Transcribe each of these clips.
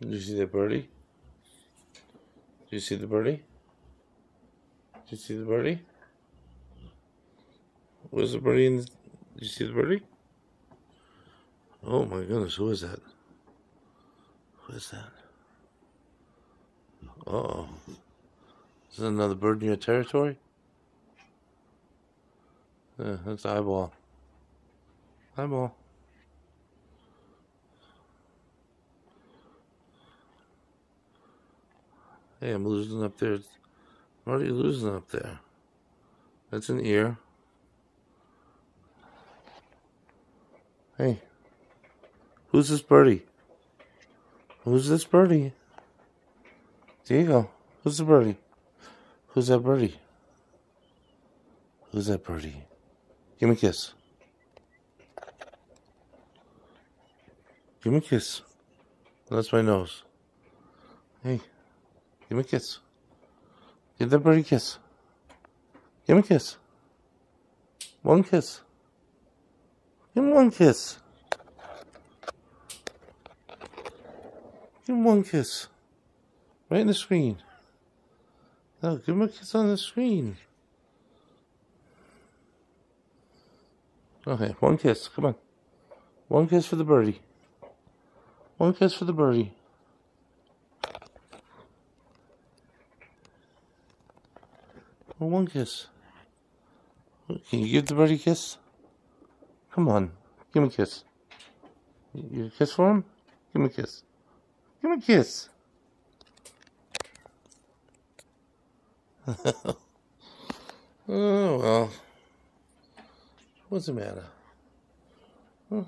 Did you see the birdie? Did you see the birdie? Did you see the birdie? Where's the birdie? In the, did you see the birdie? Oh my goodness, who is that? Who is that? Uh oh. Is that another bird in your territory? Yeah, that's eyeball. Eyeball. Hey, I'm losing up there. I'm already losing up there. That's an ear. Hey, who's this birdie? Who's this birdie? Diego, who's the birdie? Who's that birdie? Who's that birdie? Give me a kiss. Give me a kiss. That's my nose. Hey. Give me a kiss. Give that birdie a kiss. Give me a kiss. One kiss. Give him one kiss. Give him one kiss. Right in the screen. No, give him a kiss on the screen. Okay, one kiss. Come on. One kiss for the birdie. One kiss for the birdie. Well, one kiss. Can you give the birdie a kiss? Come on. Give me a kiss. You kiss for him? Give me a kiss. Give me a kiss. oh, well. What's the matter? Huh?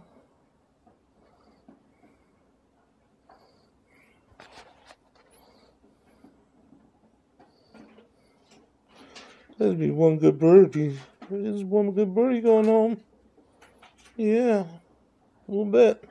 That'd be one good birdie. There's one good birdie going on. Yeah, a little bit.